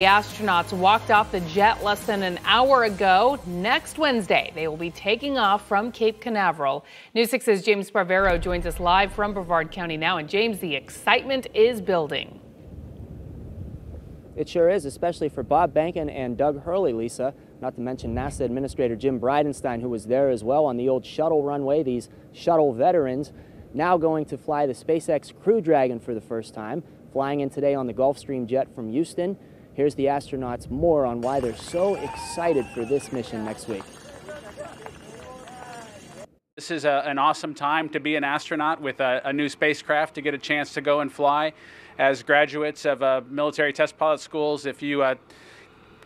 The astronauts walked off the jet less than an hour ago. Next Wednesday, they will be taking off from Cape Canaveral. News 6's James Sparvero joins us live from Brevard County now. And James, the excitement is building. It sure is, especially for Bob Behnken and Doug Hurley, Lisa. Not to mention NASA Administrator Jim Bridenstine, who was there as well on the old shuttle runway. These shuttle veterans now going to fly the SpaceX Crew Dragon for the first time, flying in today on the Gulfstream jet from Houston. Here's the astronauts more on why they're so excited for this mission next week. This is a, an awesome time to be an astronaut with a, a, new spacecraft to get a chance to go and fly. As graduates of uh, military test pilot schools, if you uh,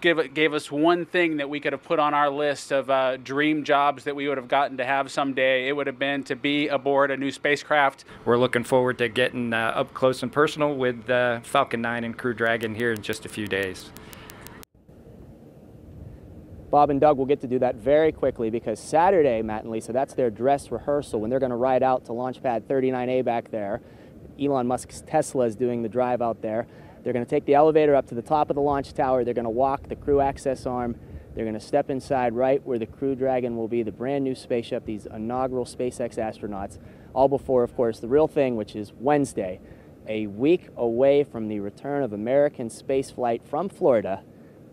give, gave us one thing that we could have put on our list of uh, dream jobs that we would have gotten to have someday, it would have been to be aboard a new spacecraft. We're looking forward to getting uh, up close and personal with uh, Falcon 9 and Crew Dragon here in just a few days. Bob and Doug will get to do that very quickly because Saturday, Matt and Lisa, that's their dress rehearsal when they're going to ride out to Launch Pad 39A back there. Elon Musk's Tesla is doing the drive out there. They're going to take the elevator up to the top of the launch tower. They're going to walk the crew access arm. They're going to step inside right where the Crew Dragon will be, the brand new spaceship, these inaugural SpaceX astronauts, all before, of course, the real thing, which is Wednesday, a week away from the return of American spaceflight from Florida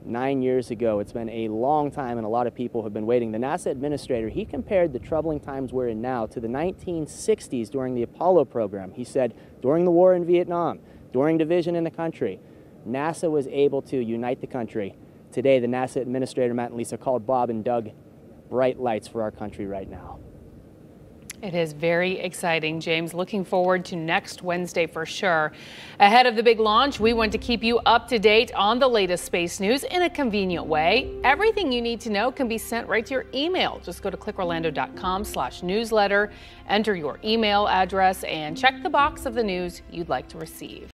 nine years ago. It's been a long time, and a lot of people have been waiting. The NASA administrator, he compared the troubling times we're in now to the 1960s during the Apollo program. He said, during the war in Vietnam, during division in the country, NASA was able to unite the country. Today, the NASA administrator, Matt and Lisa, called Bob and Doug bright lights for our country right now. It is very exciting, James. Looking forward to next Wednesday for sure. Ahead of the big launch, we want to keep you up to date on the latest space news in a convenient way. Everything you need to know can be sent right to your email. Just go to clickorlando.com slash newsletter, enter your email address, and check the box of the news you'd like to receive.